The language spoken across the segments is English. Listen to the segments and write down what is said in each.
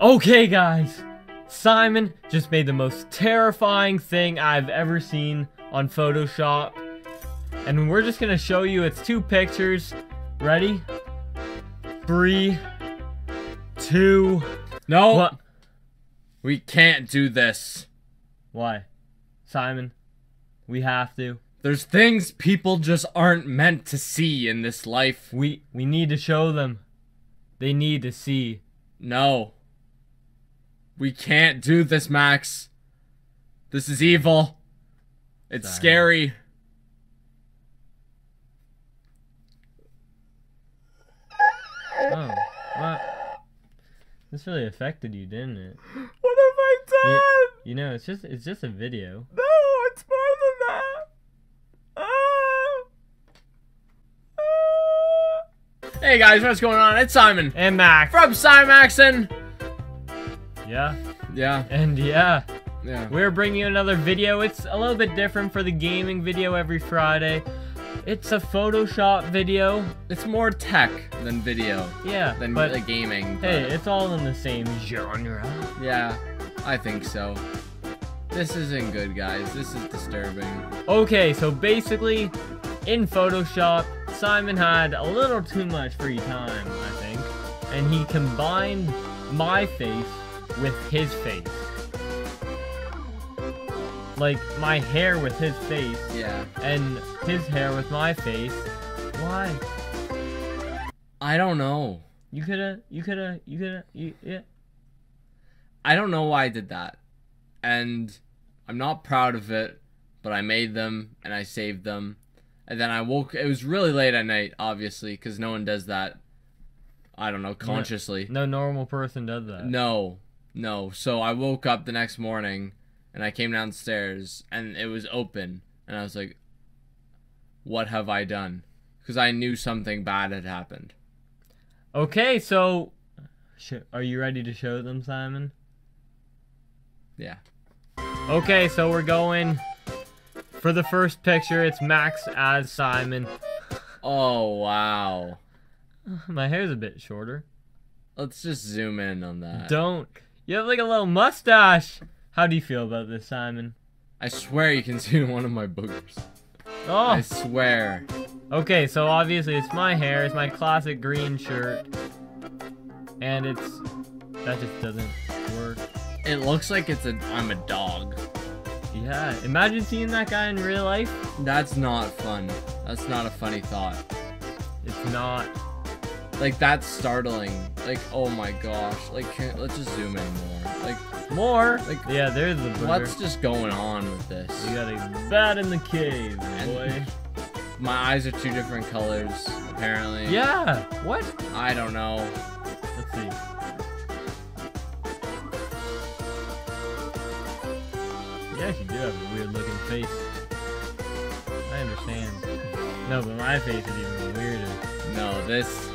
Okay, guys. Simon just made the most terrifying thing I've ever seen on Photoshop. And we're just gonna show you its two pictures. Ready? Three, two. No, What? we can't do this. Why? Simon, we have to. There's things people just aren't meant to see in this life. We we need to show them. They need to see. No. We can't do this, Max. This is evil. It's Sorry. scary. Oh, what? This really affected you, didn't it? What have I done? You, you know, it's just it's just a video. No, it's more than that. Ah. Ah. Hey guys, what's going on? It's Simon And Max. from Cymaxon. Yeah. Yeah, And yeah, yeah. we're bringing you another video. It's a little bit different for the gaming video every Friday. It's a Photoshop video. It's more tech than video Yeah, than but like gaming. hey, it's all in the same genre. yeah, I think so. This isn't good, guys. This is disturbing. Okay, so basically, in Photoshop, Simon had a little too much free time, I think, and he combined my face with his face. Like my hair with his face, Yeah. and his hair with my face. Why? I don't know. You coulda, you coulda, you coulda, you, yeah. I don't know why I did that. And I'm not proud of it, but I made them and I saved them. And then I woke it was really late at night, obviously, cuz no one does that I don't know, consciously. No normal person does that. No. No. So I woke up the next morning and I came downstairs and it was open and I was like what have I done? Cuz I knew something bad had happened. Okay, so, sh- are you ready to show them, Simon? Yeah. Okay, so we're going for the first picture. It's Max as Simon. Oh, wow. My hair's a bit shorter. Let's just zoom in on that. Don't. You have like a little mustache. How do you feel about this, Simon? I swear you can see one of my boogers. Oh, I swear. okay. So obviously it's my hair. It's my classic green shirt, and it's that just doesn't work. It looks like it's a I'm a dog. Yeah. Imagine seeing that guy in real life. That's not fun. That's not a funny thought. It's not. Like that's startling. Like oh my gosh. Like can, let's just zoom in more. Like More. Like, yeah, there's the booger. what's just going on with this? You got a bat in the cave, boy. My eyes are two different colors apparently. Yeah. What? I don't know. Let's see. Yeah, You do have a weird looking face. I understand. No, but my face is even weirder. No, this.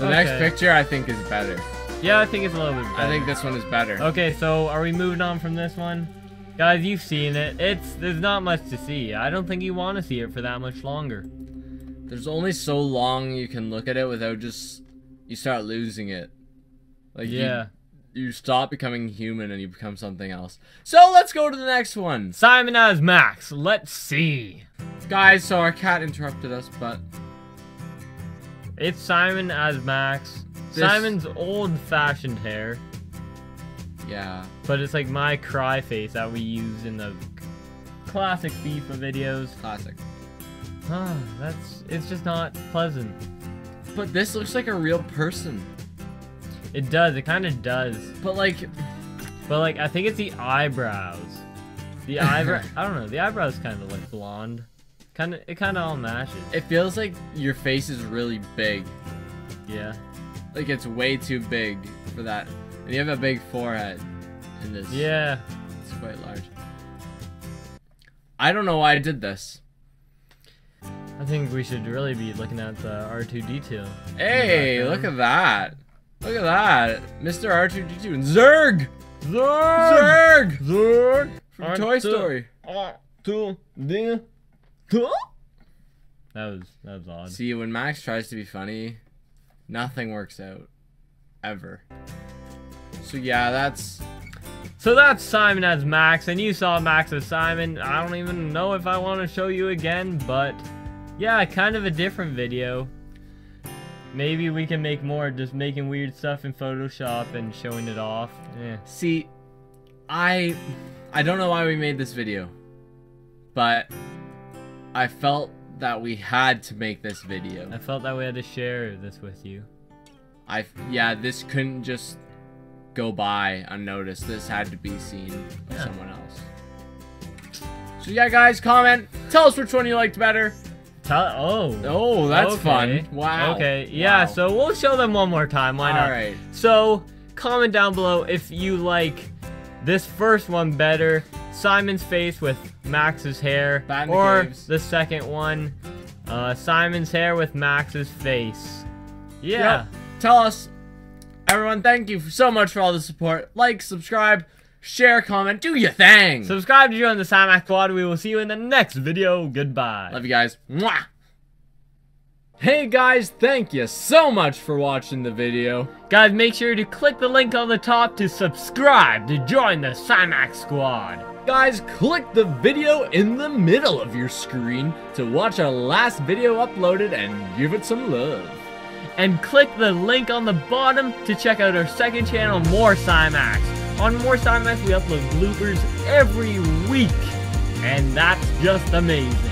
The next picture I think is better. Yeah, I think it's a little bit better. I think this one is better. Okay, so are we moving on from this one? Guys, you've seen it. It's there's not much to see. I don't think you want to see it for that much longer. There's only so long you can look at it without just you start losing it. Like you- Yeah. you, stop becoming human and you become something else. So let's go to the next one. Simon as Max. Let's see. Guys, so our cat interrupted us, but It's Simon as Max. This- Simon's old-fashioned hair. yeah. But it's like my cry face that we use in the classic FIFA videos. Classic. Ah, that's it's just not pleasant. But this looks like a real person. It does, it kind of does. But like But like I think it's the eyebrows. The eyebrow I don't know, the eyebrows kind of like blonde. Kind of it kind of all matches. it feels like your face is really big. yeah. Like it's way too big for that. And you have a big forehead in this. Yeah. It's quite large. I don't know why I did this. I think we should really be looking at the R2D2. Hey, look at that. Look at that. Mr. R2D2 and Zurg! Zurg! Zurg! Zurg! From Toy Story. R2 That was that was odd. See, when Max tries to be funny, nothing works out. Ever. So yeah, that's So that's Simon as Max, and you saw Max as Simon. I don't even know if I want to show you again, but yeah, kind of a different video. Maybe we can make more, just making weird stuff in Photoshop and showing it off. Eh. see, I I don't know why we made this video, but I felt that we had to make this video. I felt that we had to share this with you. I yeah, this couldn't just go by unnoticed. This had to be seen by Yeah. someone else. So yeah, guys, comment. Tell us which one you liked better. Tell, oh. Oh, that's okay. fun. Wow. Okay, yeah, Wow. so we'll show them one more time. Why not? All right. So, comment down below if you like this first one better, Simon's face with Max's hair, Bat in the or the second one, uh, Simon's hair with Max's face. Yeah. Yep. Tell us. Everyone, thank you so much for all the support. Like, subscribe, share, comment, do your thing. Subscribe to join the Simax Squad. We will see you in the next video. Goodbye. Love you guys. Mwah. Hey guys, thank you so much for watching the video. Guys, make sure to click the link on the top to subscribe to join the Simax Squad. Guys, click the video in the middle of your screen to watch our last video uploaded and give it some love. and click the link on the bottom to check out our second channel, More SiMax. On More SiMax, we upload bloopers every week, and that's just amazing.